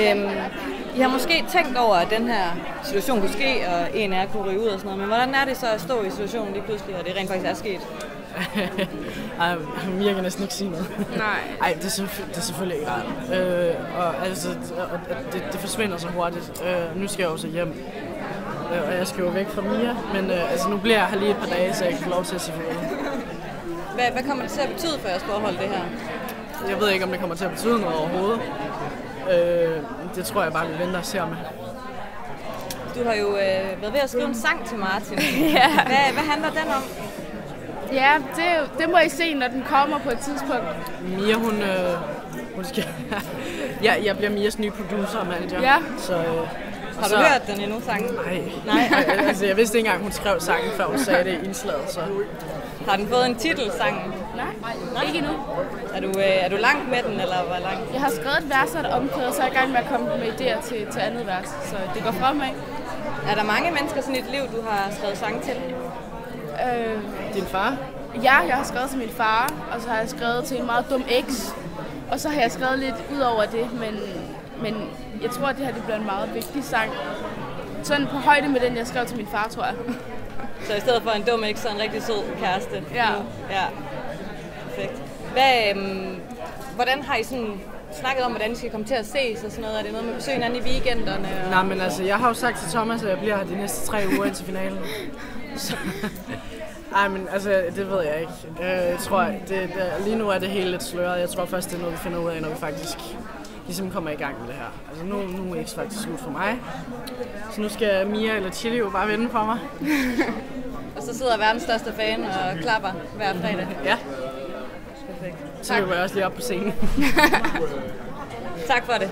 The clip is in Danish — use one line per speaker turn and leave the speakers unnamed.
Øhm, I har måske tænkt over, at den her situation kunne ske, og en af jer kunne ryge ud og sådan noget, men hvordan er det så at stå i situationen lige pludselig, og det rent faktisk er sket?
Ej, Mia kan næsten ikke sige noget.
Nej.
Ej, det er, det er selvfølgelig ikke rart. Øh, og altså, og det, det forsvinder så hurtigt. Øh, nu skal jeg jo så hjem. Øh, og jeg skal jo væk fra Mia, men øh, altså, nu bliver jeg her lige et par dage, så jeg kan få lov til at sige farvel.
Hvad, hvad kommer det til at betyde for jeres forhold, det her?
Jeg ved ikke, om det kommer til at betyde noget overhovedet. Øh, det tror jeg bare, vi venter og ser med.
Du har jo øh, været ved at skrive en sang til Martin.
Ja.
Hvad, hvad handler den om?
Ja, det, det må I se, når den kommer på et tidspunkt.
Mia, hun, øh, hun skal... ja, jeg bliver Mias nye producer og manager.
Ja.
Så, øh,
Har du
så,
hørt den endnu, sangen?
Nej.
Nej.
altså, jeg vidste ikke engang, hun skrev sangen, før hun sagde det i indslaget. Så.
Har den fået en titel, sangen?
Nej, ikke endnu.
Er du, øh, er du langt med den, eller hvor langt?
Jeg har skrevet et vers og et omkvæd, og så er jeg i gang med at komme med idéer til, til andet vers. Så det går fremad.
Er der mange mennesker sådan i dit liv, du har skrevet sange til?
Øh,
Din far?
ja, jeg har skrevet til min far, og så har jeg skrevet til en meget dum eks. Og så har jeg skrevet lidt ud over det, men, men jeg tror, at det her det bliver en meget vigtig sang. Sådan på højde med den, jeg skrev til min far, tror jeg.
Så i stedet for en dum ikke, så en rigtig sød kæreste.
Ja.
Nu. Ja. Perfekt. Hvad, øhm, hvordan har I sådan snakket om, hvordan I skal komme til at ses og sådan noget? Er det noget med besøg hinanden i weekenderne? Og...
Nej, men altså, jeg har jo sagt til Thomas, at jeg bliver her de næste tre uger indtil finalen. Så, ej, men altså, det ved jeg ikke. Øh, Jeg tror, det, det, lige nu er det helt lidt sløret. Jeg tror først, det er noget, vi finder ud af, når vi faktisk ligesom kommer i gang med det her. Altså, nu, nu er X faktisk slut for mig. Så nu skal Mia eller Chili jo bare vende på mig.
Og så sidder verdens største fan og klapper hver fredag.
Ja,
Perfekt.
så løber jeg også lige op på scenen.
Tak for det.